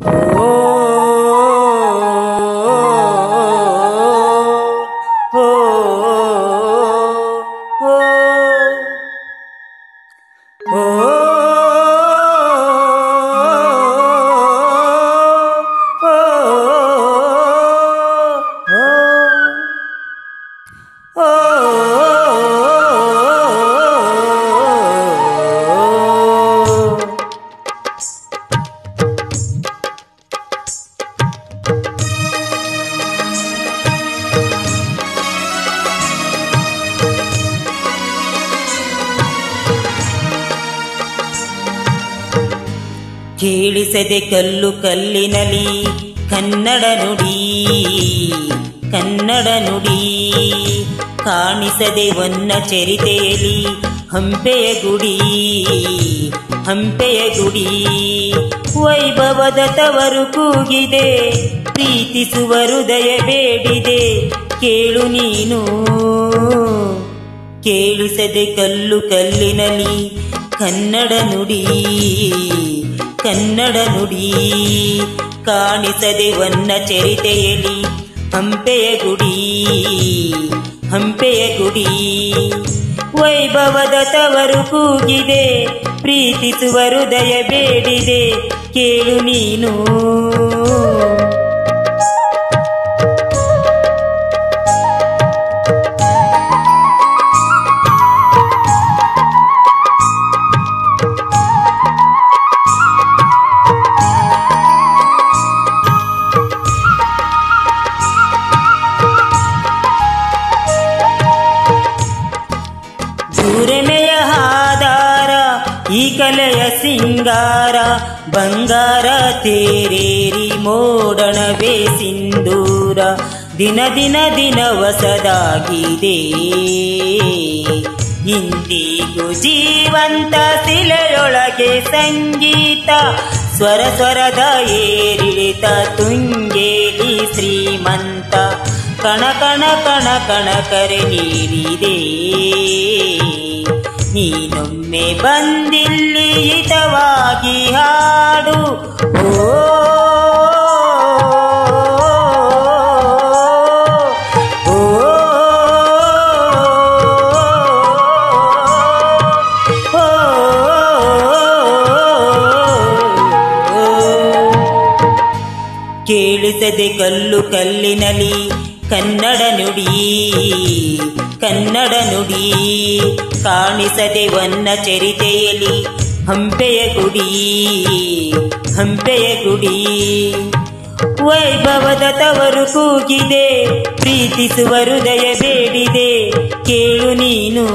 ಓ ಕೇಳಿಸದೆ ಕಲ್ಲು ಕಲ್ಲಿನಲಿ, ಕನ್ನಡ ನುಡಿ ಕನ್ನಡ ನುಡಿ. ಕಾಣಿಸದೆ ಒನ್ನ ಚರಿತೆಯಲ್ಲಿ ಹಂಪೆಯ ಗುಡಿ ಹಂಪೆಯ ಗುಡಿ. ವೈಭವದ ತವರು ಕೂಗಿದೆ, ಪ್ರೀತಿಸುವ ಹೃದಯ ಬೇಡಿದೆ. ಕೇಳು ನೀನು, ಕೇಳಿಸದೆ ಕಲ್ಲು ಕಲ್ಲಿನಲಿ, ಕನ್ನಡ ನುಡಿ. ಕನ್ನಡ ನುಡಿ. ಕಾಣಿಸದೆ ಒನ್ನ ಚರಿತೆಯಲಿ ಹಂಪೆಯ ಗುಡಿ. ಹಂಪೆಯ ಗುಡಿ. ವೈಭವದ ತವರು ಕೂಗಿದೆ, ಪ್ರೀತಿಸುವ ಹೃದಯ ಬೇಡಿದೆ, ಕೇಳು ನೀನು. ಕಲೆಯ ಸಿಂಗಾರ, ಬಂಗಾರ ತೇರೇರಿ ಮೋಡಣವೇ ಸಿಂಧೂರ. ದಿನ ದಿನ ದಿನ ಹೊಸದಾಗಿದೆ. ಇಂದಿಗೂ ಜೀವಂತ ಸಿಲೆಯೊಳಗೆ ಸಂಗೀತ, ಸ್ವರ ಸ್ವರದ ಏರಿಳಿತ ತುಂಗೇಲಿ ಶ್ರೀಮಂತ. ಕಣ ಕಣ ಕಣ ಕಣ ಕರೆ ನೀಡಿದೆ ನೀನೊಮ್ಮೆ ಬಂದಿಲ್ಲಿ ಹಿತವಾಗಿ ಹಾಡು. ಓ ಕೇಳಿಸದೆ ಕಲ್ಲು ಕಲ್ಲಿನಲಿ ಕನ್ನಡ ನುಡಿ ಕನ್ನಡ ನುಡಿ, ಕಾಣಿಸದೆ ಒನ್ನ ಚರಿತೆಯಲ್ಲಿ ಹಂಪೆಯ ಗುಡಿ ಹಂಪೆಯ ಗುಡಿ. ವೈಭವದ ತವರು ಕೂಗಿದೆ, ಪ್ರೀತಿಸುವ ಹೃದಯ ಬೇಡಿದೆ, ಕೇಳು ನೀನು.